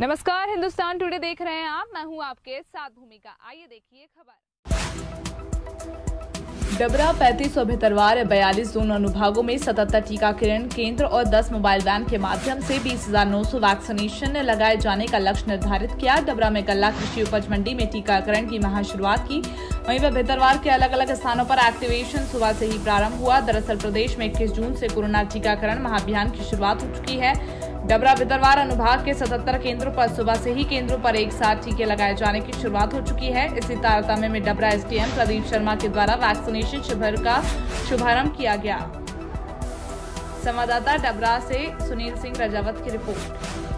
नमस्कार, हिंदुस्तान टुडे देख रहे हैं आप। मैं हूँ आपके साथ भूमिका। आइए देखिए खबर। डबरा, पैंतीस सौ भितरवार बयालीस जोन अनुभागों में सतहत्तर टीकाकरण केंद्र और 10 मोबाइल वैन के माध्यम से बीस हज़ार नौ सौ वैक्सीनेशन लगाए जाने का लक्ष्य निर्धारित किया। डबरा में गल्ला कृषि उपज मंडी में टीकाकरण की महा शुरुआत की। वहीं वह भितरवार के अलग अलग स्थानों पर एक्टिवेशन सुबह से ही प्रारंभ हुआ। दरअसल प्रदेश में इक्कीस जून से कोरोना टीकाकरण महाअभियान की शुरुआत हो चुकी है। डबरा बिदरवार अनुभाग के 77 केंद्रों पर सुबह से ही केंद्रों पर एक साथ टीके लगाए जाने की शुरुआत हो चुकी है। इसी तारतम्य में डबरा एसडीएम प्रदीप शर्मा के द्वारा वैक्सीनेशन शिविर का शुभारंभ किया गया। संवाददाता डबरा से सुनील सिंह रजावत की रिपोर्ट।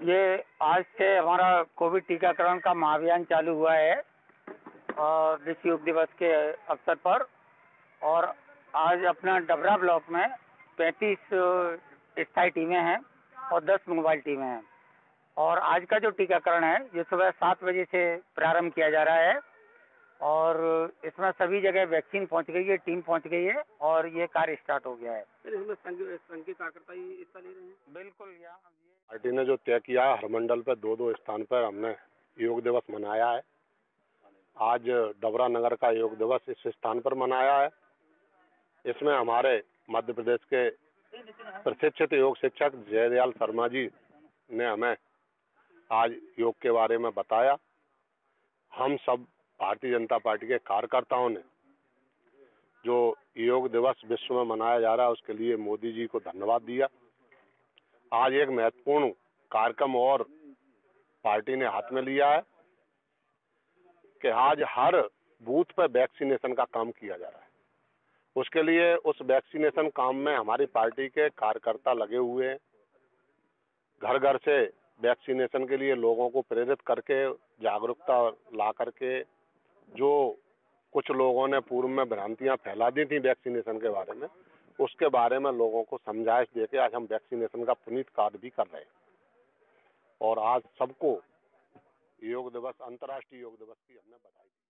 ये आज से हमारा कोविड टीकाकरण का महाअभियान चालू हुआ है और विश्व योग दिवस के अवसर पर। और आज अपना डबरा ब्लॉक में पैंतीस स्थायी टीमें हैं और दस मोबाइल टीमें हैं। और आज का जो टीकाकरण है ये सुबह सात बजे से प्रारंभ किया जा रहा है। और इसमें सभी जगह वैक्सीन पहुँच गई है टीम पहुँच गई है और ये कार्य स्टार्ट हो गया है। कार्यकर्ता ही हिस्सा ले रहे हैं? बिल्कुल यहाँ पार्टी ने जो तय किया है हर मंडल पर दो दो स्थान पर हमने योग दिवस मनाया है। आज डबरा नगर का योग दिवस इस स्थान पर मनाया है। इसमें हमारे मध्य प्रदेश के प्रशिक्षित योग शिक्षक जयदयाल शर्मा जी ने हमें आज योग के बारे में बताया। हम सब भारतीय जनता पार्टी के कार्यकर्ताओं ने जो योग दिवस विश्व में मनाया जा रहा है, उसके लिए मोदी जी को धन्यवाद दिया। आज एक महत्वपूर्ण कार्यक्रम और पार्टी ने हाथ में लिया है कि आज हर बूथ पर वैक्सीनेशन का काम किया जा रहा है। उसके लिए उस वैक्सीनेशन काम में हमारी पार्टी के कार्यकर्ता लगे हुए घर घर से वैक्सीनेशन के लिए लोगों को प्रेरित करके, जागरूकता ला करके, जो कुछ लोगों ने पूर्व में भ्रांतियाँ फैला दी थी वैक्सीनेशन के बारे में उसके बारे में लोगों को समझाइश देके आज हम वैक्सीनेशन का पुनीत कार्य भी कर रहे हैं। और आज सबको योग दिवस, अंतर्राष्ट्रीय योग दिवस की हमने बधाई दी।